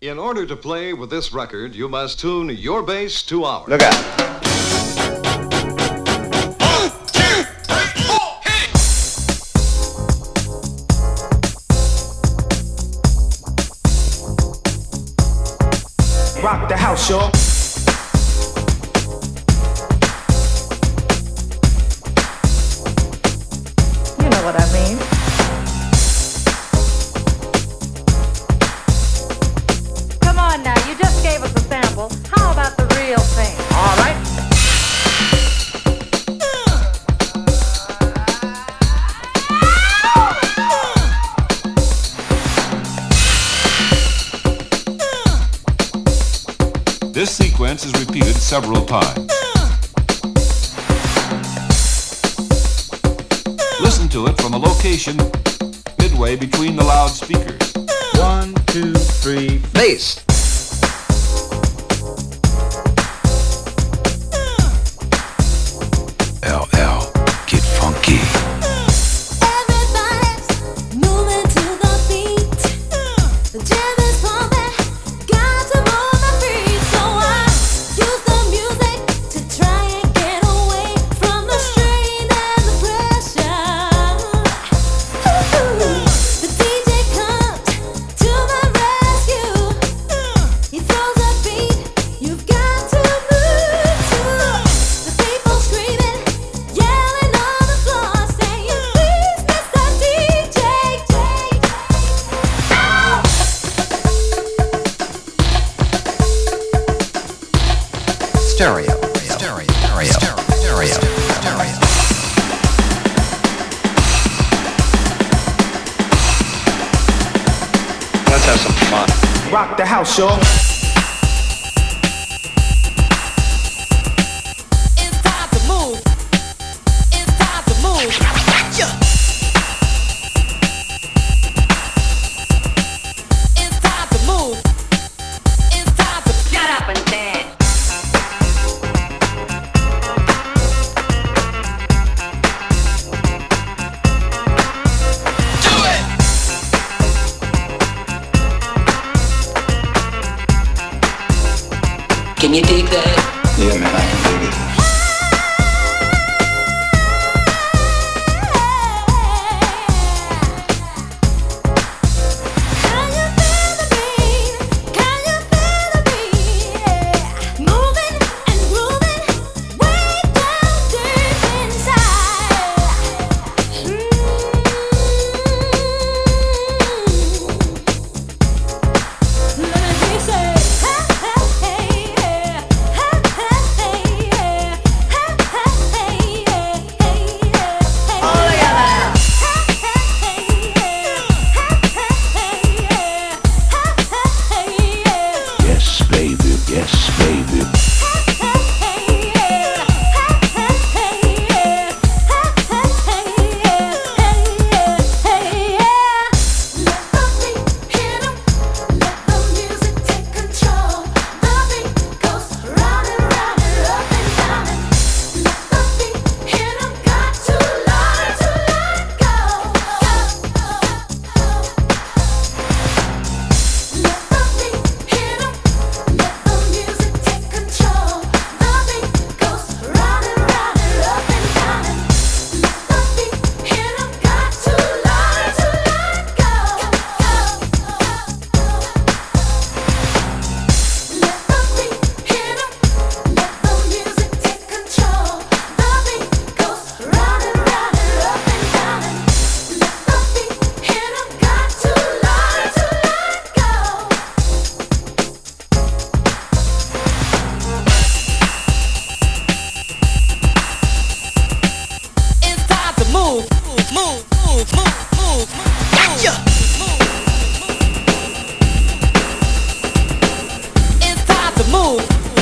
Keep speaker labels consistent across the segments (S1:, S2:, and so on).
S1: In order to play with this record, you must tune your bass to ours.
S2: Look out.
S3: Rock the house, y'all.
S4: You know what I mean. people. How about the real thing?
S3: All right.
S5: This sequence is repeated several times. Listen to it from a location midway between the loudspeakers.
S2: One, two, three, bass. stereo. Let's have some fun.
S3: Rock the house, y'all.
S6: Can you dig that?
S7: Yeah, man.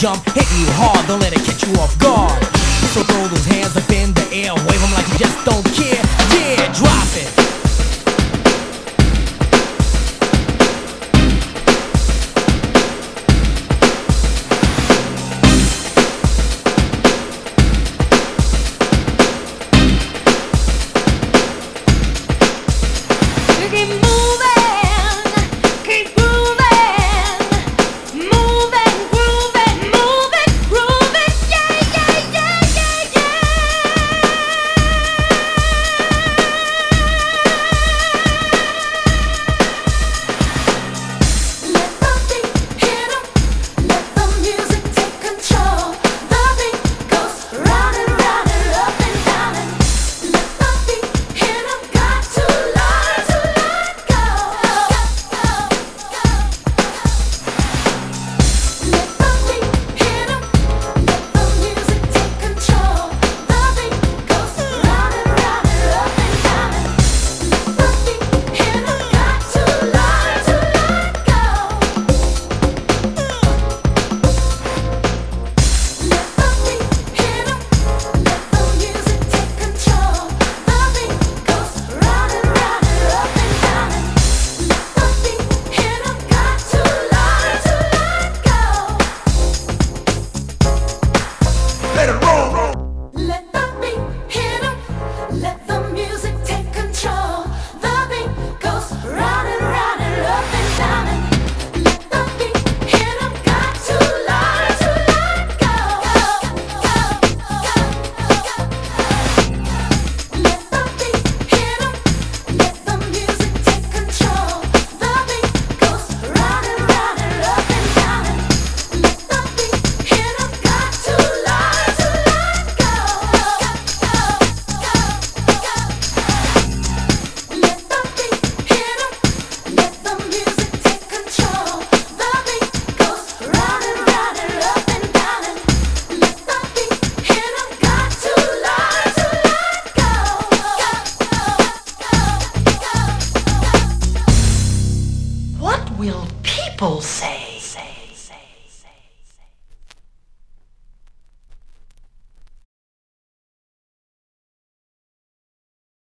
S7: jump, hitting you hard, don't let it catch you off guard. So throw those hands
S8: pulsate.